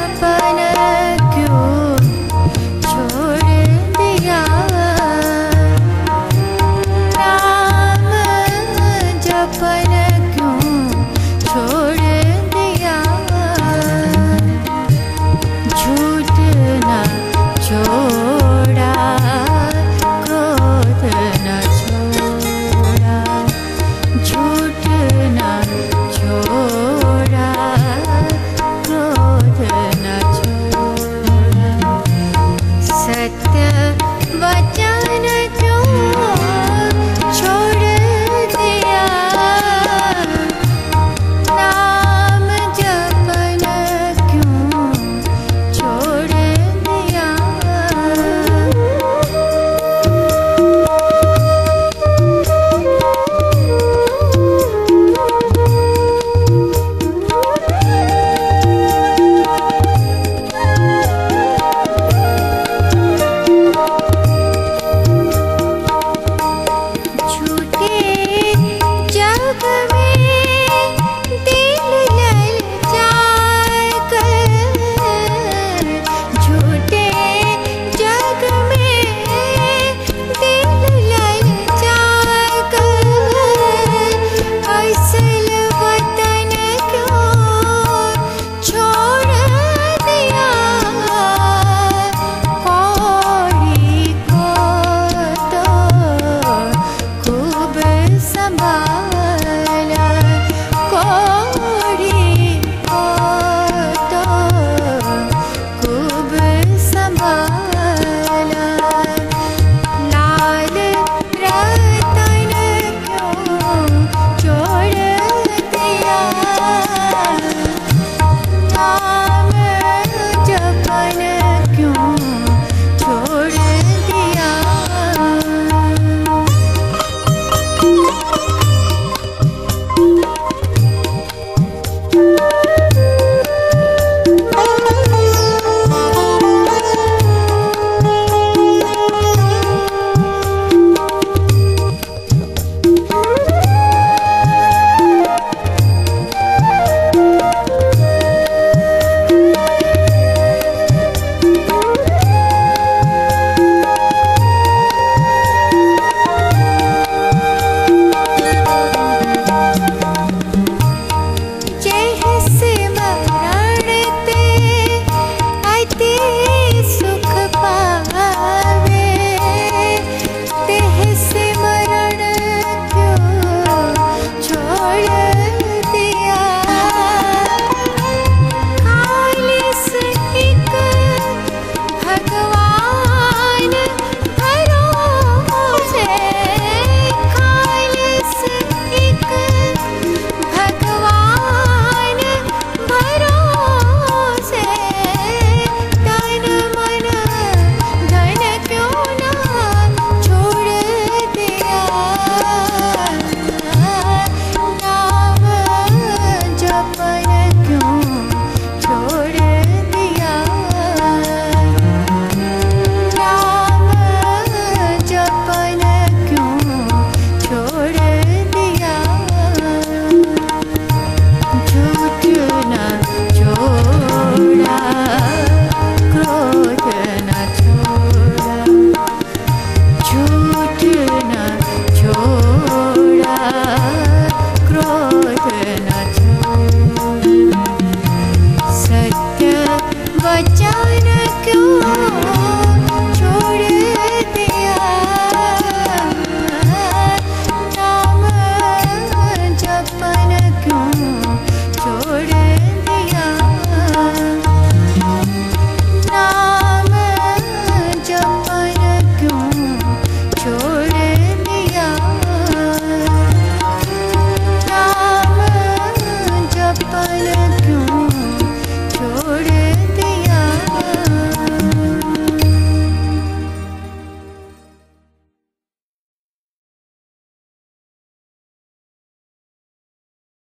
apa